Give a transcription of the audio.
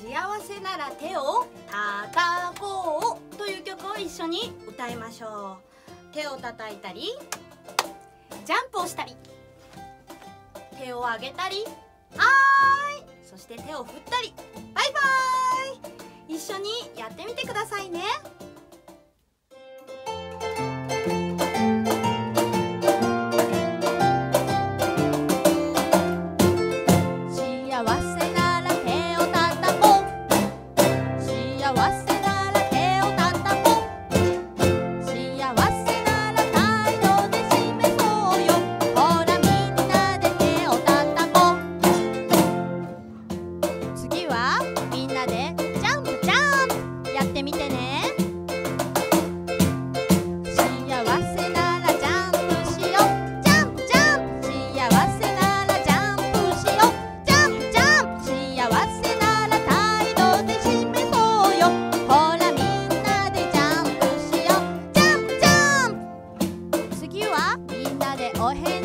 幸せなら手を叩こうという曲を一緒に歌いましょう。手を叩いたりジャンプをしたり手を上げたりはーい。そして手を振ったりバイバーイ。一緒にやってみてくださいね。我希。